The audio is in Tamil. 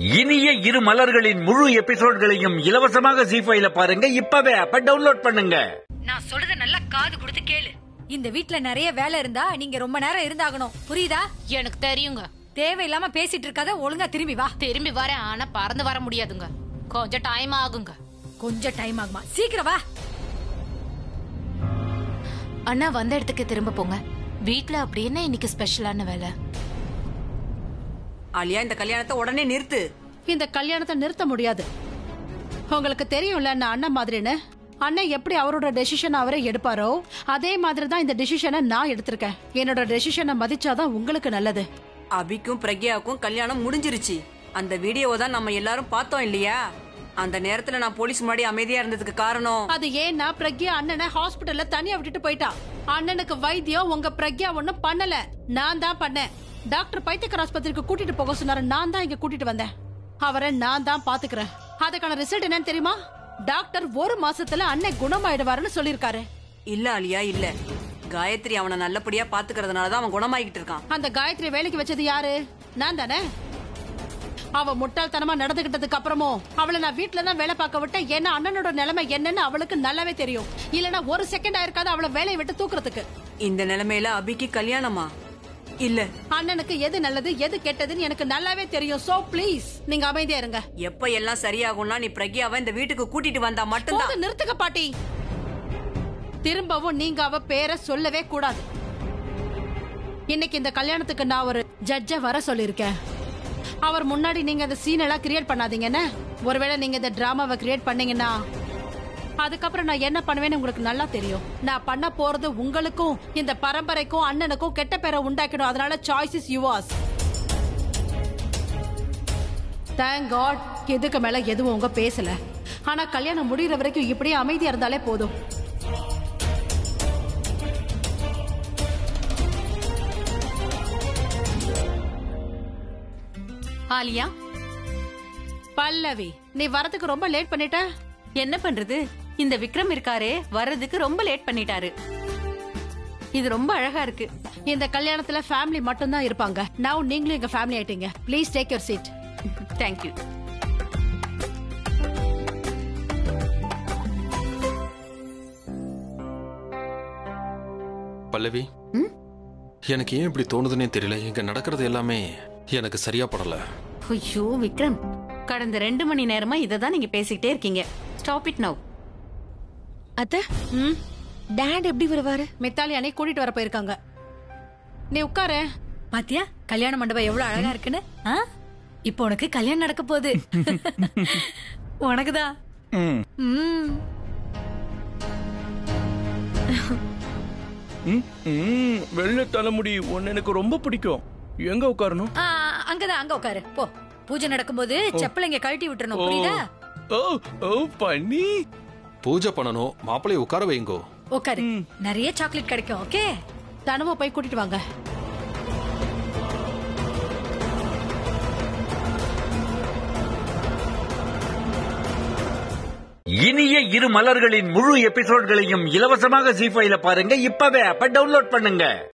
இனிய இரு மலர்களின் முழு எபிசோட்களையும் இலவசமாக ஜி ஃபைல பாருங்க. இப்பவே அப்ப டவுன்லோட் பண்ணுங்க. நான் சொல்றத நல்லா காது கொடுத்து கேளு. இந்த வீட்ல நிறைய வேலை இருந்தா நீங்க ரொம்ப நேரம் இருந்தாகணும். புரியுதா? எனக்கு தெரியுங்க. தேவையில்லாம பேசிட்டு இருக்காத ஒழுங்கா திரும்பி வா. திரும்பி வரேன் ஆனா பறந்து வர முடியாதுங்க. கொஞ்சம் டைம் ஆகுங்க. கொஞ்சம் டைம் ஆகுமா? சீக்கிரம் வா. அண்ணா வந்த இடத்துக்கு திரும்ப போங்க. வீட்ல அப்படி என்ன இன்னைக்கு ஸ்பெஷலான வேலை? ஆலியா இந்த கல்யாணத்தை உடனே நிறுத்து. இந்த கல்யாணத்தை நிறுத்த முடியாது. உங்களுக்கு தெரியும்ல நான் அண்ணன் மாதிரின்னு? அண்ணன் எப்படி அவரோட டெசிஷன் அவரே எடுப்பாரோ அதே மாதிரி தான் இந்த டெசிஷனை நான் எடுத்திருக்கேன். என்னோட டெசிஷனை மதிச்சாதான் உங்களுக்கு நல்லது. அபிக்கும் பிரக்யாவுக்கும் கல்யாணம் முடிஞ்சிருச்சு. அந்த வீடியோவை தான் நம்ம எல்லாரும் பார்த்தோம் இல்லையா? அந்த நேரத்துல நான் போலீஸ் முன்னாடி அமைதியா இருந்ததுக்கு காரணம்? அது ஏன்னா பிரக்யா அண்ணனை ஹாஸ்பிடல்ல தனியா விட்டுட்டு போயிட்டா. அண்ணனுக்கு வைத்தியம் உங்க பிரக்யா ஒண்ணும் பண்ணல. நான் தான் பண்ணேன். டாக்டர் பைத்தியக்கர் ஆஸ்பத்திரிக்கு கூட்டிட்டு போக சொன்னாரு. நான் தான் இங்க கூட்டிட்டு வந்தேன். அவரை நான் தான் பாத்துக்கிறேன். அதுக்கான ரிசல்ட் என்னன்னு தெரியுமா? டாக்டர் ஒரு மாசத்துல அண்ணன் குணமாயிடுவாருன்னு சொல்லிருக்காரு இல்ல ஆலியா இல்ல. காயத்ரி அவனை நல்லபடியா பாத்துக்கிறதுனால தான் அவன் குணமாகிட்டு இருக்கான். அந்த காயத்ரி வேலைக்கு வச்சது யாரு? நான் தானே? அவ முட்டாள்தனமா நடந்துகிட்டதுக்கு அப்புறமும் அவளை நான் வீட்ல தான் வேலை பார்க்க விட்டேன். ஏன்னா அண்ணனோட நிலைமை என்னன்னு அவளுக்கு நல்லாவே தெரியும். இல்லனா ஒரு செகண்ட் ஆயிருக்காது அவளை வேலையை விட்டு தூக்குறதுக்கு. இந்த நிலைமையில அபிக்கு கல்யாணமா? இல்ல. அண்ணனுக்கு எது நல்லது எது கெட்டதுன்னு எனக்கு நல்லாவே தெரியும். சோ ப்ளீஸ் நீங்க அமைதியா இருங்க. எப்ப எல்லாம் சரியாகும்னா நீ பிரக்யாவை இந்த வீட்டுக்கு கூட்டிட்டு வந்தா மட்டும்தான். போது நிறுத்துக்க பாட்டி. திரும்பவும் நீங்க அவ பேரை சொல்லவே கூடாது. இன்னைக்கு இந்த கல்யாணத்துக்கு நான் ஒரு ஜட்ஜ வர சொல்லிருக்கேன் அவர் முன்னாடி நீங்க இந்த சீன் எல்லாம் கிரியேட் பண்ணாதீங்கன்னு ஒருவேளை நீங்க இந்த டிராமாவை கிரியேட் பண்ணீங்கன்னா அதுக்கப்புறம் நான் என்ன பண்ணுவேன்னு உங்களுக்கு நல்லா தெரியும். நான் பண்ண போறது உங்களுக்கும் இந்த பரம்பரைக்கும் அண்ணனுக்கும் கெட்ட பேரை உண்டாக்கிடும் அதனால choice is yours thank God எதுக்கு மேல எதுவும் உங்க பேசல. ஆனா கல்யாணம் முடிகிற வரைக்கும் இப்படியே அமைதியா இருந்தாலே போதும். ஆலியா? பல்லவி நீ வரதுக்கு ரொம்ப லேட் பண்ணிட்ட? என்ன பண்றது? இந்த விக்ரம் இருக்காரே வர்றதுக்கு ரொம்ப லேட் பண்ணிட்டாரு. இது ரொம்ப அழகா இருக்கு. இந்த கல்யாணத்துல ஃபேமிலி மட்டும் தான் இருப்பாங்க. நான் நீங்களும் எங்க ஃபேமிலி ஆயிட்டீங்க. Please take your seat thank you Pallavi எனக்கு ஏன் இப்படி தோணுதுன்னே தெரியல. இங்க நடக்கிறது எல்லாமே எனக்கு சரியா படல. ஐயோ விக்ரம். கடந்த ரெண்டு மணி நேரமா இதை தான் நீங்க பேசிக்கிட்டே இருக்கீங்க. ஸ்டாப் இட் நவ் அத்த? டாட் எப்படி வருவாரு? மித்தாலி அணை கூட்டிட்டு வர போயிருக்காங்க. நீ உட்காரு. பாத்தியா? கல்யாண மண்டபம் எவ்வளவு அழகா இருக்குன்னு? ஆ? இப்போ உனக்கு கல்யாணம் நடக்க போகுது. உனக்குதான் ம். ம், ம், வெள்ளை தலைமுடி ஒன்னு எனக்கு ரொம்ப பிடிக்கும். எங்க உட்காரணும்? ஆ, அங்கதான் அங்க உட்காரு. போ. பூஜை நடக்கும்போது செப்பல் இங்க கழட்டி விட்டுறணும். புரியுதா? ஓ ஓ பண்ணி. பூஜை பண்ணணும். மாப்பிள்ளைய உட்கார வைங்கோ. உட்காரு. நிறைய சாக்லேட் கிடைக்கும் ஓகே தனுவை போய் கூட்டிட்டு வாங்க. இனிய இரு மலர்களின் முழு எபிசோட்களையும் இலவசமாக ஜி ஃபைல பாருங்க. இப்பவே அப்ப டவுன்லோட் பண்ணுங்க.